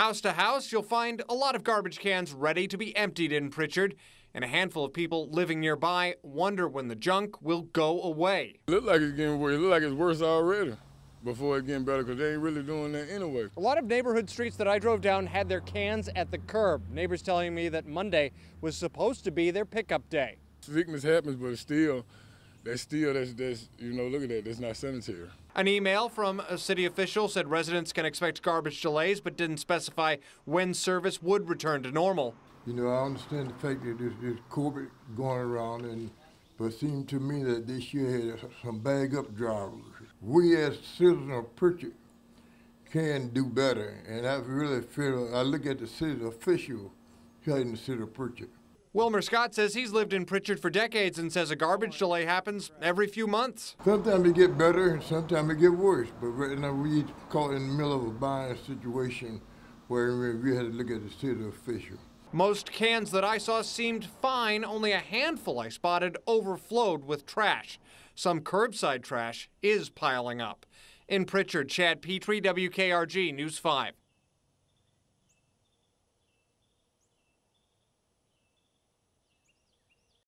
House to house, you'll find a lot of garbage cans ready to be emptied in Prichard, and a handful of people living nearby wonder when the junk will go away. It look like it's getting worse. It look like it's worse already before it getting better because they ain't really doing that anyway. A lot of neighborhood streets that I drove down had their cans at the curb. Neighbors telling me that Monday was supposed to be their pickup day. Sickness happens, but still, that's still that's that's you know look at that. That's not sanitary. An email from a city official said residents can expect garbage delays, but didn't specify when service would return to normal. You know, I understand the fact that there's, there's COVID going around, and but it seemed to me that this year have some bag up drivers. We as citizens of Prichard can do better, and I really feel I look at the city official here in the city of Prichard. Wilmer Scott says he's lived in Prichard for decades and says a garbage delay happens every few months. Sometimes it get better and sometimes it get worse, but right now we caught in the middle of a buying situation where we had to look at the city official. Most cans that I saw seemed fine, only a handful I spotted overflowed with trash. Some curbside trash is piling up. In Prichard, Chad Petrie, WKRG News 5.